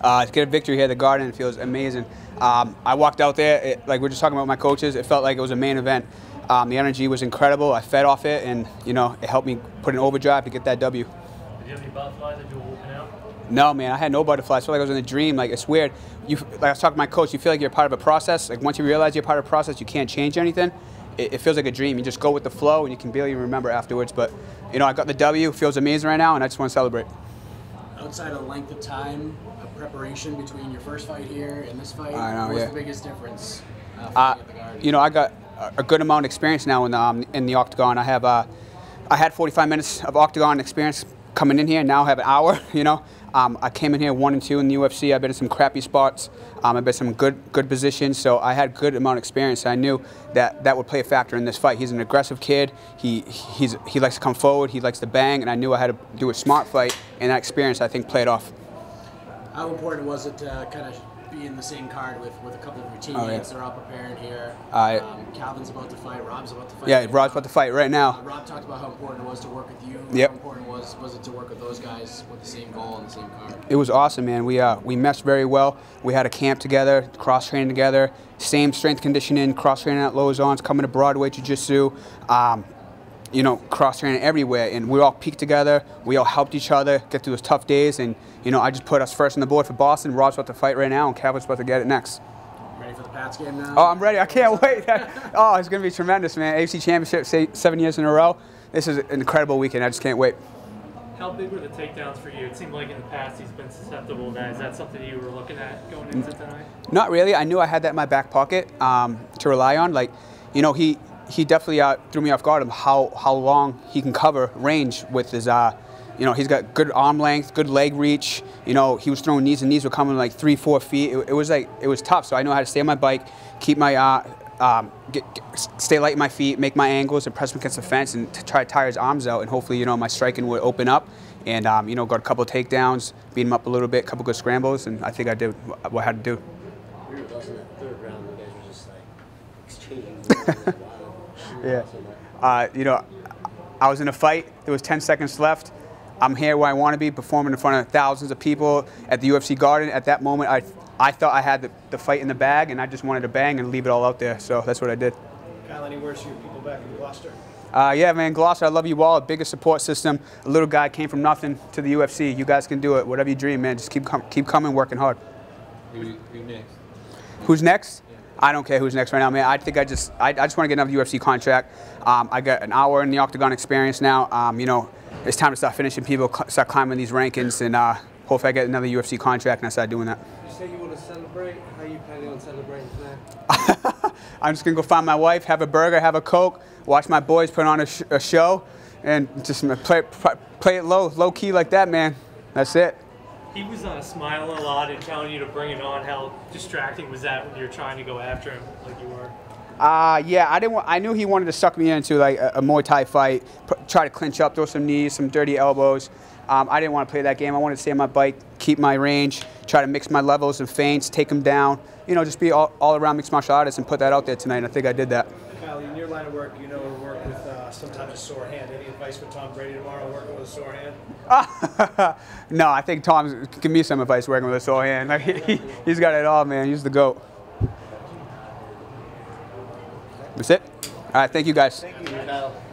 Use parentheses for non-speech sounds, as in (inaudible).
Uh, to get a victory here at the Garden it feels amazing. Um, I walked out there, it, like we are just talking about my coaches, it felt like it was a main event. Um, the energy was incredible. I fed off it, and you know, it helped me put an overdrive to get that W. Did you have any butterflies as you were walking out? No, man, I had no butterflies. I felt like I was in a dream. Like it's weird. You, like I was talking to my coach, you feel like you're part of a process. Like once you realize you're part of a process, you can't change anything. It, it feels like a dream. You just go with the flow, and you can barely remember afterwards. But you know, I got the W. Feels amazing right now, and I just want to celebrate. Outside of length of time of preparation between your first fight here and this fight, I know, what's yeah. the biggest difference? Uh, Uh, at the you know, I got a good amount of experience now in the, um, in the octagon. I have, uh, I had 45 minutes of octagon experience coming in here. Now I have an hour. (laughs) You know, um, I came in here one and two in the UFC. I've been in some crappy spots. Um, I've been in some good good positions. So I had good amount of experience. I knew that that would play a factor in this fight. He's an aggressive kid. He he's he likes to come forward. He likes to bang, and I knew I had to do a smart fight. And that experience, I think, played off. How important was it to kind of be in the same card with, with a couple of your teammates? Oh, yeah. They're all preparing here. I- um, Calvin's about to fight. Rob's about to fight. Yeah, Rob's about to fight right Uh, now. Rob talked about how important it was to work with you. Yep. How important was was it to work with those guys with the same goal and the same card? It was awesome, man. We uh, we meshed very well. We had a camp together, cross training together, same strength conditioning, cross training at Lauzon's, coming to Broadway Jiu Jitsu, um, you know, cross training everywhere, and we all peaked together. We all helped each other get through those tough days, and you know, I just put us first on the board for Boston. Rob's about to fight right now, and Calvin's about to get it next. Ready for the Pats game now? Oh, I'm ready. I can't wait. (laughs) oh, it's gonna be tremendous, man. AFC Championship se- seven years in a row. This is an incredible weekend. I just can't wait. How big were the takedowns for you? It seemed like in the past he's been susceptible to that. Is that something you were looking at going into tonight? Not really. I knew I had that in my back pocket um, to rely on. Like, you know, he he definitely uh, threw me off guard of how how long he can cover range with his. Uh, you know, he's got good arm length, good leg reach. You know, he was throwing knees, and knees were coming like three, four feet. It, it was like it was tough. So I know how to stay on my bike, keep my uh, um, get, get, stay light in my feet, make my angles, and press him against the fence, and to try to tire his arms out. And hopefully, you know, my striking would open up. And um, you know, got a couple of takedowns, beat him up a little bit, couple good scrambles, and I think I did what I had to do. We were in that third round. You guys were just like exchanging. (laughs) Yeah. Uh, you know, I was in a fight. There was 10 seconds left. I'm here where I want to be, performing in front of thousands of people at the UFC Garden. At that moment, I, I thought I had the, the fight in the bag, and I just wanted to bang and leave it all out there. So that's what I did. Kyle, any words for your people back in Gloucester? Uh, yeah, man, Gloucester, I love you all. Biggest support system. A little guy came from nothing to the UFC. You guys can do it. Whatever you dream, man. Just keep com- keep coming, working hard. Who, who next? Who's next? I don't care who's next right now, man. I think I just I, I just want to get another UFC contract. Um, I got an hour in the octagon experience now. Um, you know, it's time to start finishing people, start climbing these rankings, and uh, hopefully I get another UFC contract and I start doing that. You say you want to celebrate. How are you planning on celebrating tonight? (laughs) I'm just gonna go find my wife, have a burger, have a coke, watch my boys put on a, sh- a show, and just play play it low, low key like that, man. That's it. He was uh, smiling a lot and telling you to bring it on. How distracting was that when you're trying to go after him like you were? Uh, yeah, I didn't. Want, I knew he wanted to suck me into like a, a Muay Thai fight, pr- try to clinch up, throw some knees, some dirty elbows. Um, I didn't want to play that game. I wanted to stay on my bike, keep my range, try to mix my levels and feints, take him down. You know, just be all, all around mixed martial artist and put that out there tonight. And I think I did that. Kyle, in your line of work, you know, we work with uh, sometimes a sore hand. Any advice for Tom Brady tomorrow working with a sore hand? (laughs) no, I think Tom's give me some advice working with a sore hand. Like, (laughs) he, he's got it all, man. He's the goat. That's it. All right, thank you guys. Kyle.